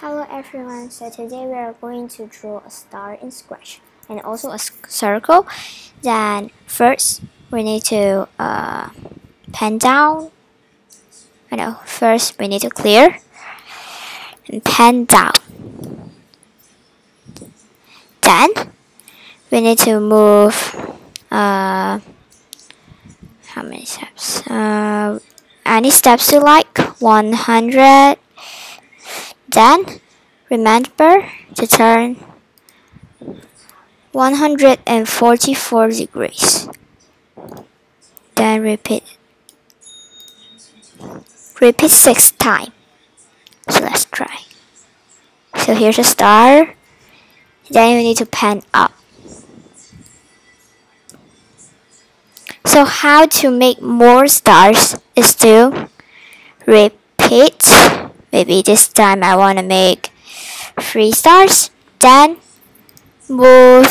Hello everyone, so today we are going to draw a star in Scratch and also a circle. Then first we need to uh, pen down. I know, first we need to clear and pen down. Then we need to move uh, how many steps? Uh, any steps you like, 100 then remember to turn 144 degrees. Then repeat. Repeat six times. So let's try. So here's a star. Then you need to pen up. So how to make more stars is to repeat maybe this time I want to make three stars. Then move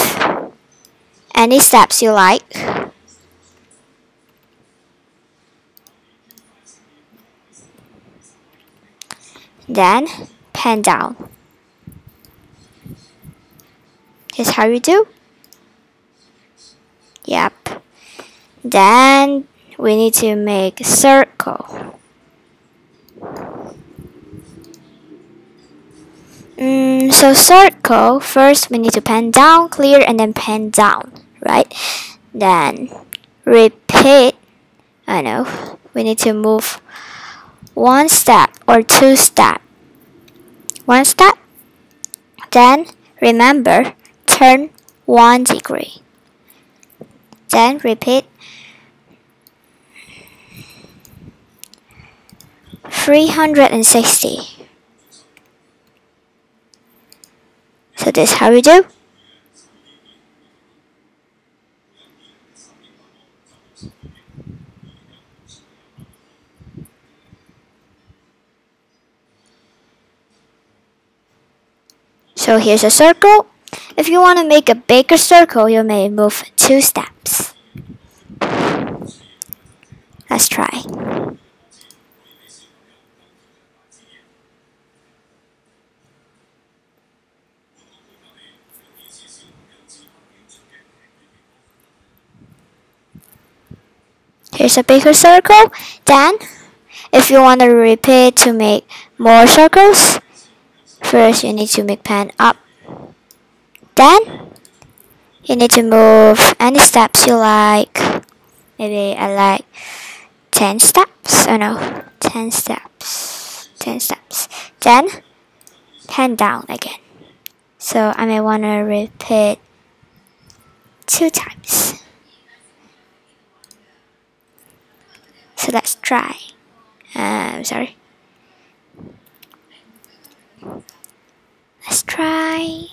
any steps you like. Then pen down. Here's how you do. Yep. Then we need to make a circle so circle, first we need to pen down, clear, and then pen down, right? Then repeat, I know, we need to move one step or two step. One step, then remember, turn one degree. Then repeat 360. This how we do. So here's a circle. If you want to make a bigger circle, you may move two steps. Let's try. Here's a bigger circle. Then, if you want to repeat to make more circles, first you need to make pen up. Then, you need to move any steps you like. Maybe I like 10 steps. Oh no, 10 steps. 10 steps. Then, pen down again. So I may want to repeat two times. So let's try. I'm um, sorry. Let's try.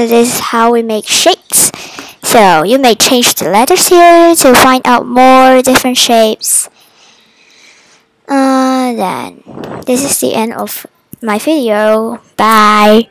So this is how we make shapes. So you may change the letters here to find out more different shapes. Uh, then this is the end of my video. Bye.